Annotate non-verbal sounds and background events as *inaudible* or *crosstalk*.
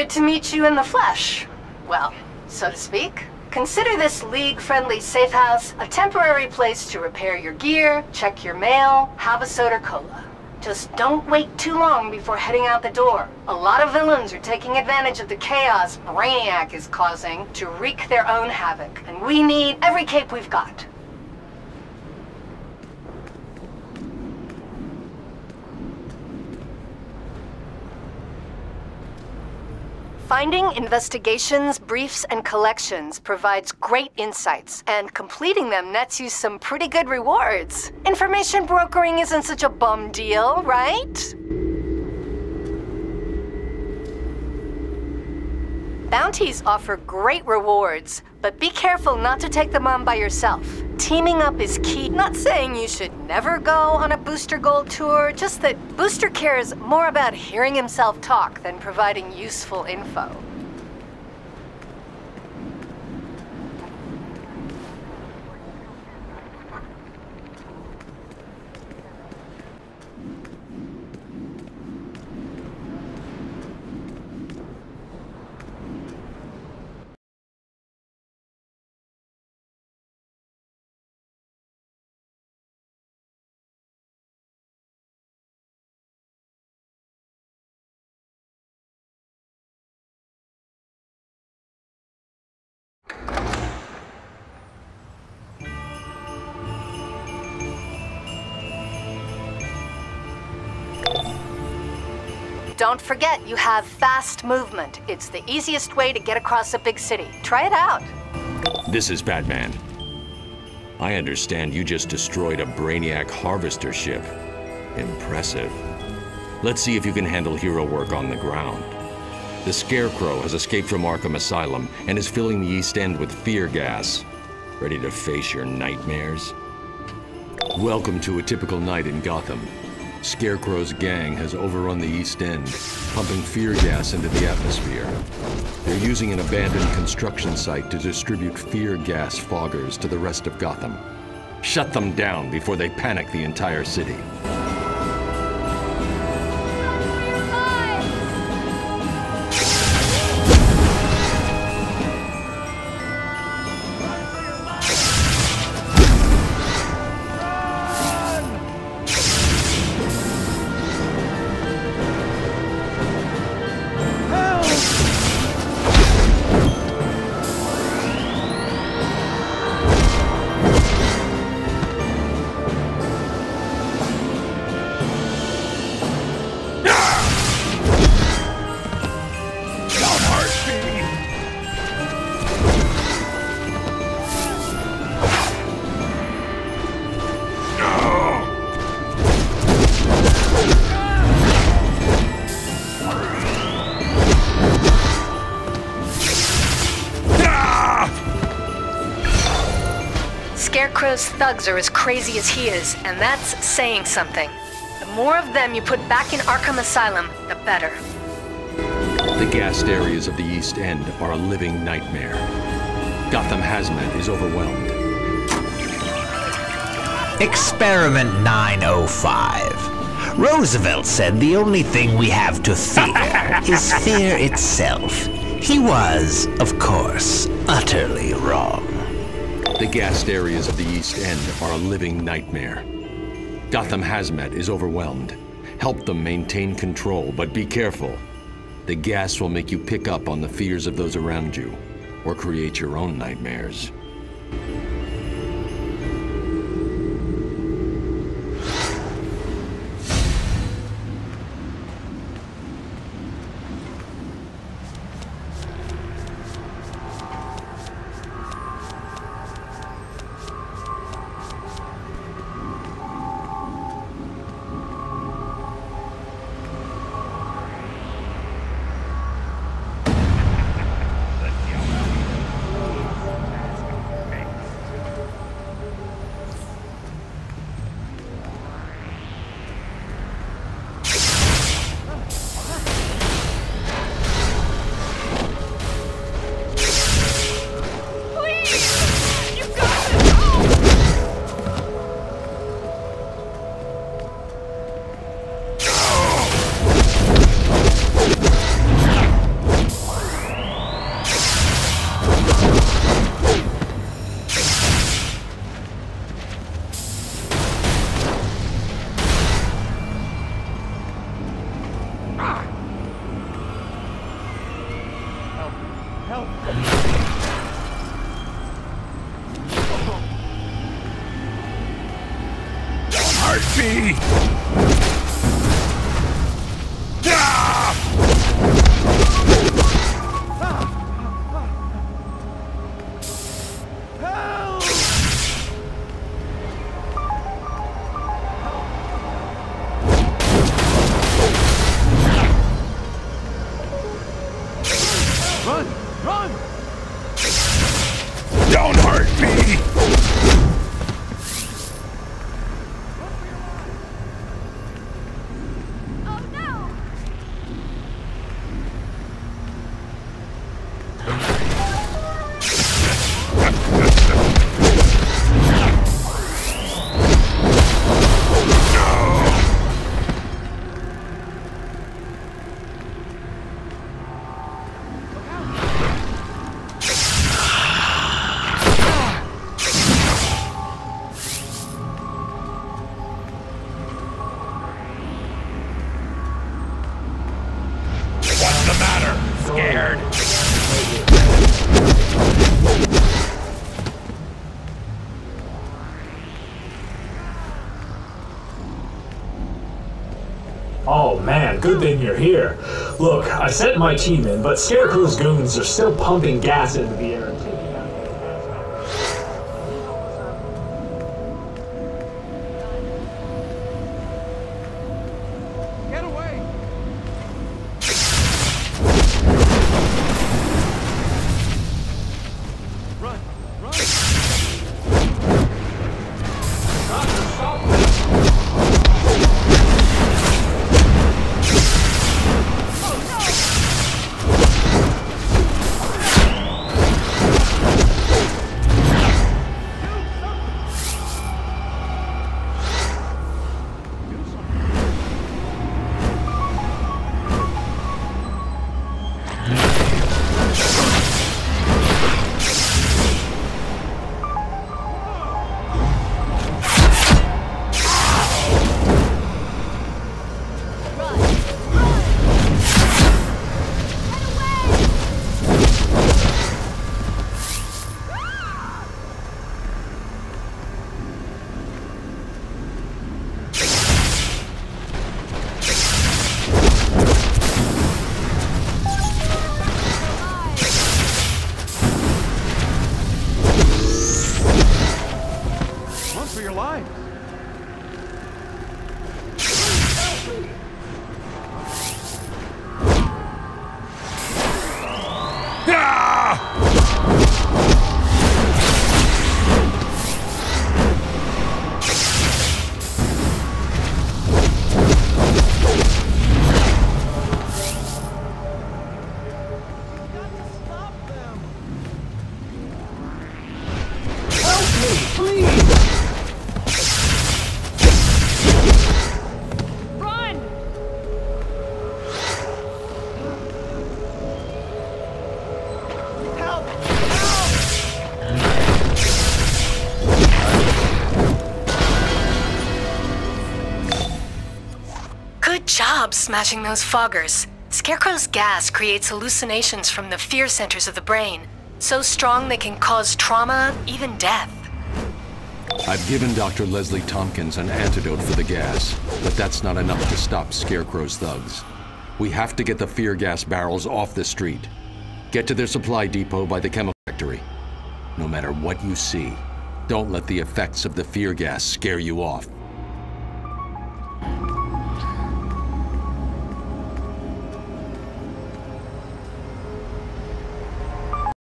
good to meet you in the flesh. Well, so to speak. Consider this League-friendly safe house a temporary place to repair your gear, check your mail, have a Soder Cola. Just don't wait too long before heading out the door. A lot of villains are taking advantage of the chaos Brainiac is causing to wreak their own havoc, and we need every cape we've got. Finding investigations, briefs, and collections provides great insights, and completing them nets you some pretty good rewards. Information brokering isn't such a bum deal, right? Bounties offer great rewards, but be careful not to take them on by yourself. Teaming up is key. Not saying you should never go on a Booster Gold tour, just that Booster cares more about hearing himself talk than providing useful info. Don't forget, you have fast movement. It's the easiest way to get across a big city. Try it out. This is Batman. I understand you just destroyed a Brainiac harvester ship. Impressive. Let's see if you can handle hero work on the ground. The Scarecrow has escaped from Arkham Asylum and is filling the East End with fear gas. Ready to face your nightmares? Welcome to a typical night in Gotham. Scarecrow's gang has overrun the East End, pumping fear gas into the atmosphere. They're using an abandoned construction site to distribute fear gas foggers to the rest of Gotham. Shut them down before they panic the entire city. Scarecrow's thugs are as crazy as he is, and that's saying something. The more of them you put back in Arkham Asylum, the better. The gassed areas of the East End are a living nightmare. Gotham Hazmat is overwhelmed. Experiment 905. Roosevelt said the only thing we have to fear *laughs* is fear itself. He was, of course, utterly wrong. The gassed areas of the East End are a living nightmare. Gotham Hazmat is overwhelmed. Help them maintain control, but be careful. The gas will make you pick up on the fears of those around you, or create your own nightmares. be! Good thing you're here. Look, I sent my team in, but Scarecrow's goons are still pumping gas into the air Good job smashing those foggers. Scarecrow's gas creates hallucinations from the fear centers of the brain. So strong they can cause trauma, even death. I've given Dr. Leslie Thompkins an antidote for the gas, but that's not enough to stop Scarecrow's thugs. We have to get the fear gas barrels off the street. Get to their supply depot by the chemical factory. No matter what you see, don't let the effects of the fear gas scare you off.